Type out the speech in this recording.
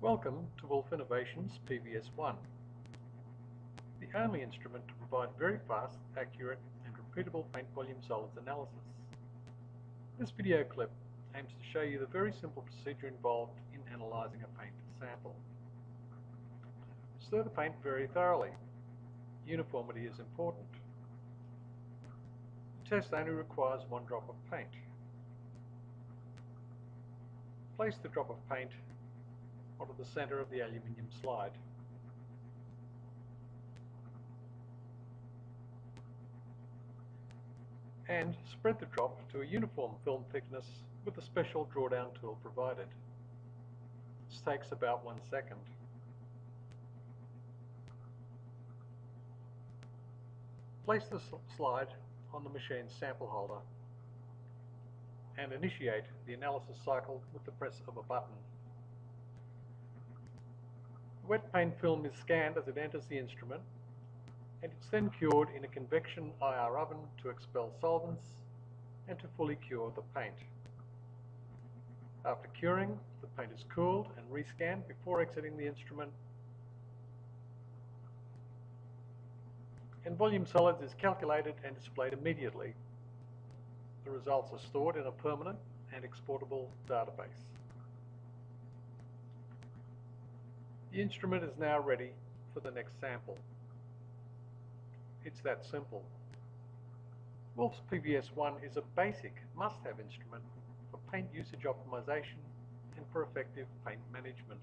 Welcome to Wolf Innovations PVS-1, the only instrument to provide very fast, accurate and repeatable paint volume solids analysis. This video clip aims to show you the very simple procedure involved in analysing a paint sample. Stir the paint very thoroughly. Uniformity is important. The test only requires one drop of paint. Place the drop of paint onto the center of the aluminium slide. And spread the drop to a uniform film thickness with the special drawdown tool provided. This takes about one second. Place the slide on the machine's sample holder and initiate the analysis cycle with the press of a button. Wet paint film is scanned as it enters the instrument and it's then cured in a convection IR oven to expel solvents and to fully cure the paint. After curing, the paint is cooled and rescanned before exiting the instrument and volume solids is calculated and displayed immediately. The results are stored in a permanent and exportable database. The instrument is now ready for the next sample. It's that simple. Wolf's PVS-1 is a basic must-have instrument for paint usage optimization and for effective paint management.